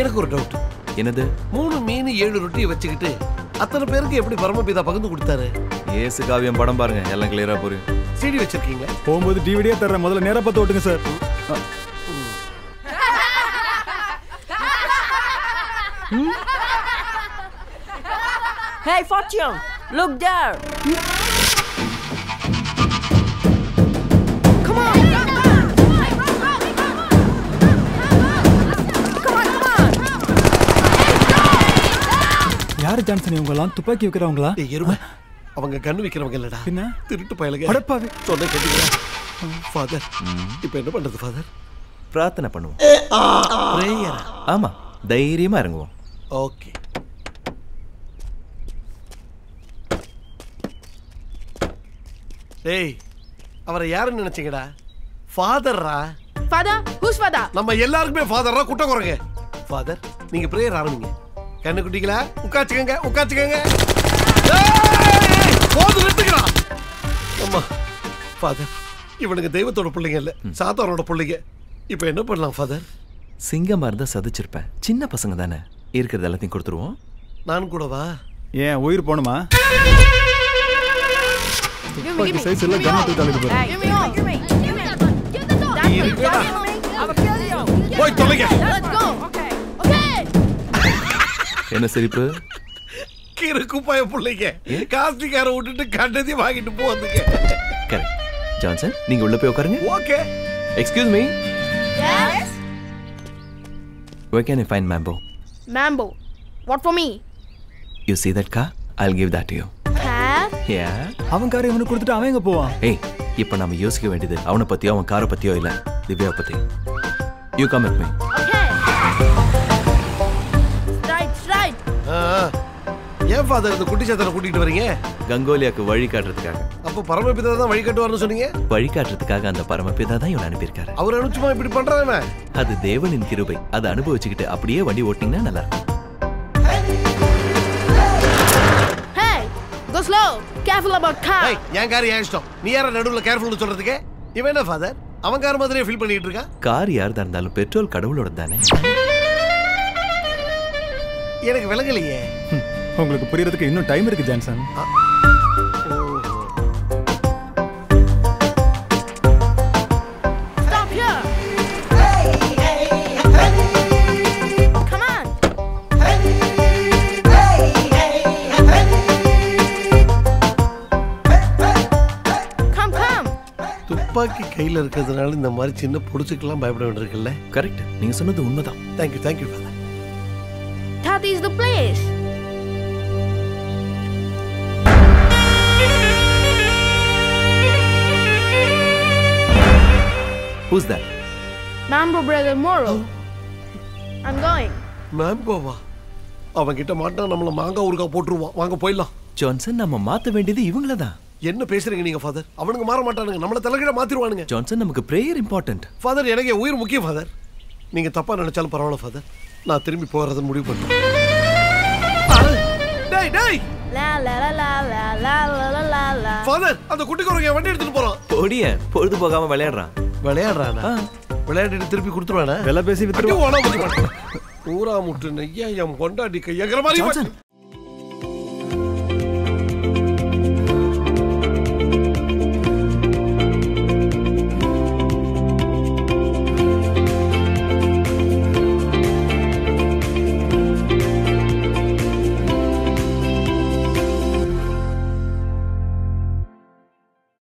எனக்கு ஒரு டவுட் என்னது? மூணு மீன் ஏழு ரொட்டியை வச்சுக்கிட்டு அத்தனை பேருக்கு எப்படி பரமபிதா பகிர்ந்து கொடுத்தாரு? ஏசு காவியம் படம் பாருங்க எல்லாம் கிளியரா புரியும். சிடி வச்சிருக்கீங்க போகும்போது டிவிடியே தர்றேன் முதல்ல நேரா பார்த்து ஓட்டுங்க sir Hey, Fortune! Look there! யாரு ஜான்சன் இவங்கலாம் துப்பாக்கி வைக்கிறவங்களா? எருமை. அவங்க கண்ணு வைக்கிறவங்க இல்லடா. என்ன திருட்டு பயலுங்க. அடப்பாவி சொன்ன கேட்டீங்களா? ஃபாதர் இப்போ என்ன பண்றது ஃபாதர் பிரார்த்தனை பண்ணுவோம். பிரேயர் ஆமா தைரியமா இறங்குவோம். ஓகே. டேய் அவரை யாருன்னு நினைச்சீங்கடா? ஃபாதர்ரா Father? Who's father? நம்ம எல்லாருக்குமே ஃபாதர்ரா குட்ட குறைங்க ஃபாதர் நீங்க பிரேயர் ஆரம்பிங்க. கண்ணு குட்டிங்களா உட்காச்சுக்கங்க உட்காச்சுக்கங்க போது நிறுத்துக்கிறா அம்மா ஃபாதர் இவனுக்கு தெய்வத்தோட பிள்ளைங்க இல்ல சாத்தானோட பிள்ளைங்க. இப்போ என்ன பண்ணலாம் ஃபாதர் சிங்கமா இருந்தா சதிச்சிருப்பேன். சின்ன பசங்க தானே? இருக்கிறது எல்லாத்தையும் கொடுத்துருவோம். நான் கூடவா? ஏன் உயிர் me. சைஸ் எல்லாம் பாரு Give என்ன சிரிப்பு? கிறுக்கு பய பிள்ளைங்க. காஸ்டிக்கார விட்டுட்டு கண்டதையும் வாங்கிட்டு போவதுங்க கரெக்ட் ஜான்சன் நீங்க உள்ள போய் உட்காருங்க. Okay. Excuse me Yes. where can I find Mambo? Mambo. What for me? You see that car? I'll give that to you. அவன் காரை இவனுக்கு கொடுத்துட்டு அவன் எங்க போவான்? ஏய் இப்போ நம்ம யோசிக்க வேண்டியது அவனை பத்தியோ அவன் காரை பத்தியோ இல்ல. திவ்யாவை பத்தி. யூ கம் வித் மீ ஏன் ஃபாதர் இந்த குட்டி சாத்தனை கூட்டிட்டு வரீங்க? கங்கோலியாக்கு வழி காட்டுறதுக்காக. அப்போ பரமபிதா தான் வழி கட்டுவார்னு சொன்னீங்க? வழி காட்டுறதுக்காக அந்த பரமபிதா தான் இவனை அனுப்பியிருக்காரு. அவர் அனுப்பிச்சுமா இப்படி பண்றானே அது தேவனின் கிருபை. அதை அனுபவிச்சுக்கிட்டு அப்படியே வண்டி ஓட்டிங்கன்னா நல்லா இருக்கும் Hey. Go slow. Careful about car. என் கார் ஏன் இஷ்டம். நீ யார நடுவுல கேர்ஃபுல்னு சொல்றதுக்கு? இவன் என்ன ஃபாதர் அவன் கார் மாதிரியே ஃபீல் பண்ணிட்டு இருக்கான் கார் யார்தா இருந்தாலும் பெட்ரோல் கடவுளோட தானே. எனக்கு விளங்கலையே. உங்களுக்கு புரியறதுக்கு இன்னும் டைம் இருக்கு Johnson Stop here. Come on. Come, come. துப்பாக்கி கையில இருக்கிறதுனால இந்த மாதிரி சின்ன பொடிச்சுக்கெல்லாம் பயப்பட வேண்டியிருக்குல்ல கரெக்ட் நீங்க சொன்னது உண்மைதான் thank you thank you father That is the place. Who's that? Mambo brother Moro. Oh. I'm going. Mambo வா. அவன் கிட்ட மாட்டா நம்மள மாங்காய் ஊறுகாய் போட்டுருவான் வாங்க போயிடலாம். ஜான்சன் நம்ம மாத்த வேண்டியது இவங்கள தான். என்ன பேசுறீங்க நீங்க ஃபாதர் அவனுக்கு மாற மாட்டானுங்க. நம்மள தலைகிட மாத்திடுவானுங்க ஜான்சன் நமக்கு பிரேயர் இம்பார்ட்டன்ட் ஃபாதர் எனக்கு உயிர் முக்கியம் ஃபாதர் நீங்க தப்பா நினைச்சாலும் பரவாயில்ல ஃபாதர் நான் திரும்பி போறதுன்னு முடிவு பண்ணேன் டேய் டேய்! ஃபாதர் அந்த குட்டி குரங்க வண்டி எடுத்துட்டு போறான். பொடிய பொழுது போகாம விளையாடுறான். விளையாடுறானா? விளையாடிட்டு திருப்பி கொடுத்துருவானா? விலை பேசி வித்துருவோம். ஊரா முட்டு நெய்யா என் கொண்டாடி கையாங்கிற மாதிரி